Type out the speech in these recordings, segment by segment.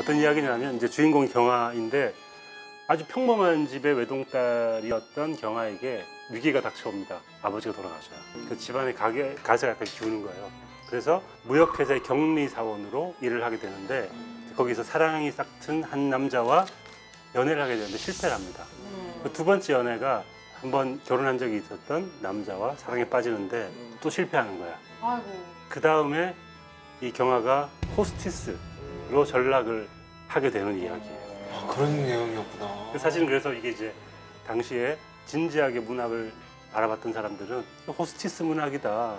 어떤 이야기냐면 이제 주인공이 경아인데 아주 평범한 집의 외동딸이었던 경아에게 위기가 닥쳐옵니다. 아버지가 돌아가셔요. 그 집안의 가게 가세가 약간 기우는 거예요. 그래서 무역회사의 격리 사원으로 일을 하게 되는데 거기서 사랑이 싹튼 한 남자와 연애를 하게 되는데 실패를 합니다. 그 두 번째 연애가 한번 결혼한 적이 있었던 남자와 사랑에 빠지는데 또 실패하는 거야. 아이고. 그 다음에 이 경아가 호스티스 로 전락을 하게 되는 이야기예요. 아, 그런 내용이었구나. 사실은 그래서 이게 이제 당시에 진지하게 문학을 알아봤던 사람들은 호스티스 문학이다.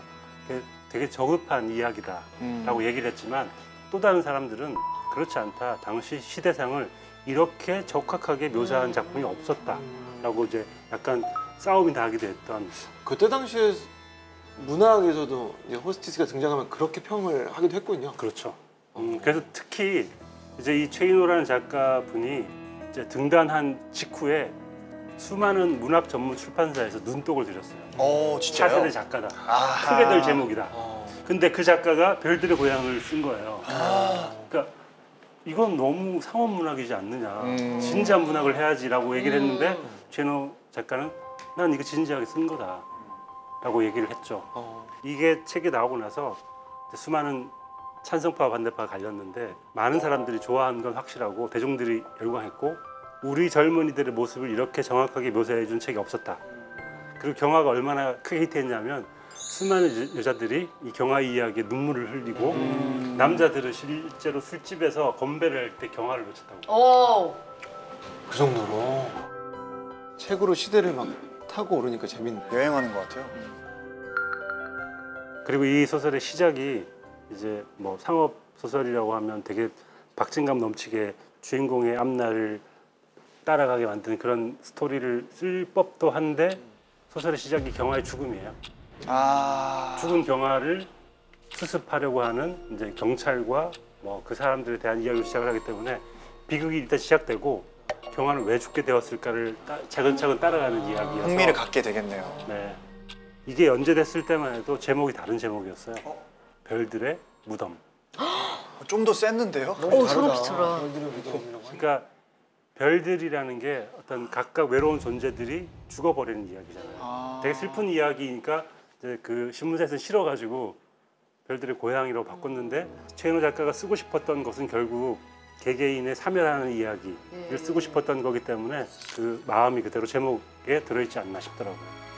되게- 저급한 이야기다라고 음. 얘기를 했지만 또 다른 사람들은 그렇지 않다. 당시 시대상을 이렇게 적확하게 묘사한 작품이 없었다 라고 이제 약간 싸움이 나기도 했던 그때 당시에 문학에서도 호스티스가 등장하면 그렇게 평을 하기도 했군요. 그렇죠. 음, 그래서 특히 이제 이 최인호라는 작가분이 이제 등단한 직후에 수많은 문학 전문 출판사에서 눈독을 들였어요. 어 진짜요? 차세대 작가다. 아하. 크게 될 제목이다. 어. 근데 그 작가가 별들의 고향을 쓴 거예요. 아. 그러니까 이건 너무 상업 문학이지 않느냐. 음. 진지한 문학을 해야지라고 얘기를 했는데 음. 최인호 작가는 난 이거 진지하게 쓴 거다 라고 얘기를 했죠. 어. 이게 책이 나오고 나서 수많은 찬성파와 반대파가 갈렸는데 많은 사람들이 좋아한 건 확실하고 대중들이 열광했고 우리 젊은이들의 모습을 이렇게 정확하게 묘사해 준 책이 없었다. 그리고 경화가 얼마나 크게 히트했냐면 수많은 여- 여자들이 이 경화 이야기에 눈물을 흘리고 남자들은 실제로 술집에서 건배를 할 때 경화를 놓쳤다고. 오. 그 정도로 책으로 시대를 막 타고 오르니까 재밌네. 여행하는 것 같아요. 그리고 이 소설의 시작이 이제 뭐 상업 소설이라고 하면 되게 박진감 넘치게 주인공의 앞날을 따라가게 만드는 그런 스토리를 쓸 법도 한데 소설의 시작이 경화의 죽음이에요. 아. 죽은 경화를 수습하려고 하는 이제 경찰과 뭐 그 사람들에 대한 이야기를 시작을 하기 때문에 비극이 일단 시작되고 경화는 왜 죽게 되었을까를 따- 차근차근 따라가는 이야기여서 흥미를 갖게 되겠네요. 네. 이게 연재됐을 때만 해도 제목이 다른 제목이었어요. 별들의 무덤. 좀더 셌는데요? 오 소름 끼쳐라. 그러니까 별들이라는 게 어떤 각각 외로운 존재들이 죽어버리는 이야기잖아요. 아. 되게 슬픈 이야기니까 이제 그 신문사에서 싫어가지고 별들의 고향이라고 바꿨는데 최인호 작가가 쓰고 싶었던 것은 결국 개개인의 사멸하는 이야기를 예. 쓰고 싶었던 거기 때문에 그 마음이 그대로 제목에 들어있지 않나 싶더라고요.